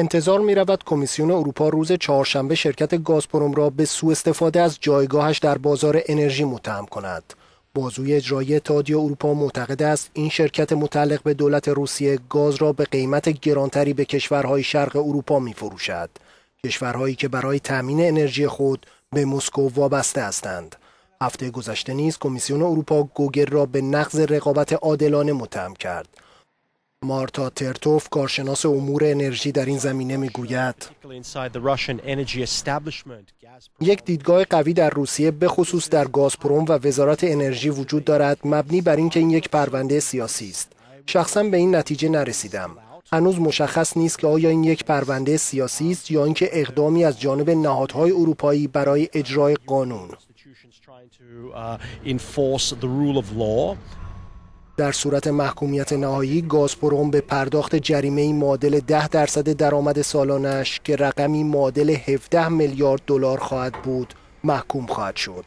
انتظار می رود کمیسیون اروپا روز چهارشنبه شرکت گازپروم را به سوء استفاده از جایگاهش در بازار انرژی متهم کند. بازوی اجرایی اتحادیه اروپا معتقد است این شرکت متعلق به دولت روسیه گاز را به قیمت گرانتری به کشورهای شرق اروپا می فروشد. کشورهایی که برای تأمین انرژی خود به مسکو وابسته هستند. هفته گذشته نیز کمیسیون اروپا گوگل را به نقض رقابت عادلانه متهم کرد. مارتا ترتوف کارشناس امور انرژی در این زمینه می‌گوید. یک دیدگاه قوی در روسیه به خصوص در گازپروم و وزارت انرژی وجود دارد مبنی بر اینکه این یک پرونده سیاسی است. شخصا به این نتیجه نرسیدم. هنوز مشخص نیست که آیا این یک پرونده سیاسی است یا اینکه اقدامی از جانب نهادهای اروپایی برای اجرای قانون. در صورت محکومیت نهایی گازپروم به پرداخت جریمه معادل 10 درصد درآمد سالانش که رقمی معادل 17 میلیارد دلار خواهد بود محکوم خواهد شد.